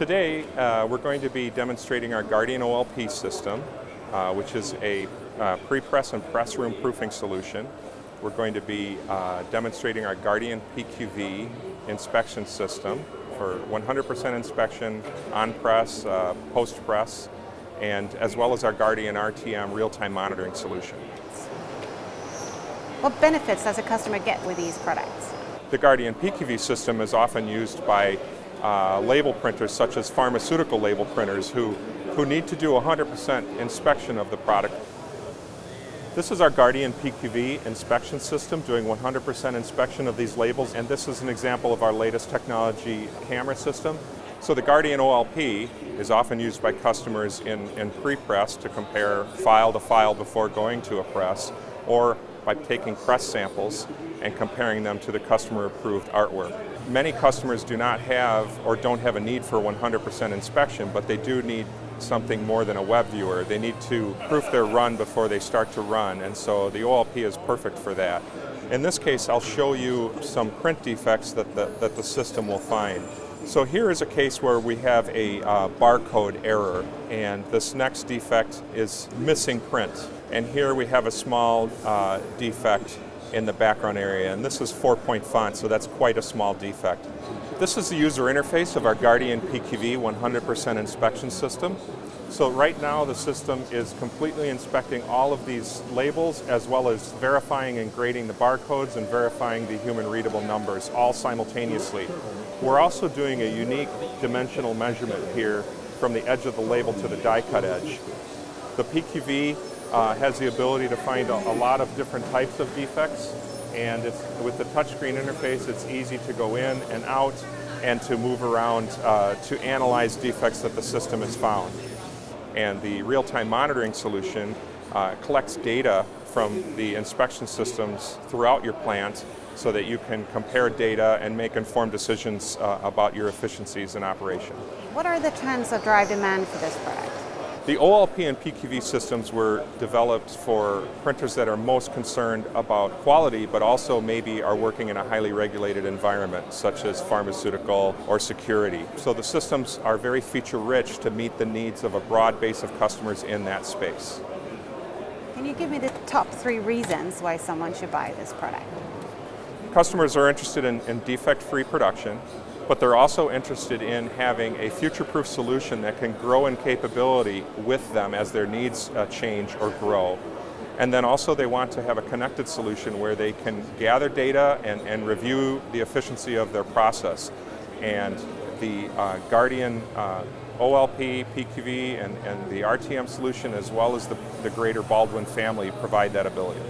Today, uh, we're going to be demonstrating our Guardian OLP system, uh, which is a uh, pre-press and press room proofing solution. We're going to be uh, demonstrating our Guardian PQV inspection system for 100% inspection on press, uh, post press, and as well as our Guardian RTM real-time monitoring solution. What benefits does a customer get with these products? The Guardian PQV system is often used by uh, label printers such as pharmaceutical label printers who, who need to do 100% inspection of the product. This is our Guardian PQV inspection system doing 100% inspection of these labels and this is an example of our latest technology camera system. So the Guardian OLP is often used by customers in, in pre-press to compare file to file before going to a press or by taking press samples and comparing them to the customer approved artwork. Many customers do not have or don't have a need for 100% inspection, but they do need something more than a web viewer. They need to proof their run before they start to run, and so the OLP is perfect for that. In this case, I'll show you some print defects that the, that the system will find. So here is a case where we have a uh, barcode error, and this next defect is missing print. And here we have a small uh, defect in the background area, and this is four-point font, so that's quite a small defect. This is the user interface of our Guardian PQV 100% inspection system. So right now the system is completely inspecting all of these labels as well as verifying and grading the barcodes and verifying the human readable numbers all simultaneously. We're also doing a unique dimensional measurement here from the edge of the label to the die cut edge. The PQV uh, has the ability to find a, a, lot of different types of defects and with the touchscreen interface it's easy to go in and out and to move around uh, to analyze defects that the system has found. And the real-time monitoring solution uh, collects data from the inspection systems throughout your plant so that you can compare data and make informed decisions uh, about your efficiencies in operation. What are the trends that drive demand for this product? The OLP and PQV systems were developed for printers that are most concerned about quality, but also maybe are working in a highly regulated environment, such as pharmaceutical or security. So the systems are very feature rich to meet the needs of a broad base of customers in that space. Can you give me the top three reasons why someone should buy this product? Customers are interested in, in defect-free production, but they're also interested in having a future-proof solution that can grow in capability with them as their needs uh, change or grow. And then also they want to have a connected solution where they can gather data and, and review the efficiency of their process. And the uh, Guardian uh, OLP, PQV, and, and the RTM solution, as well as the, the greater Baldwin family, provide that ability.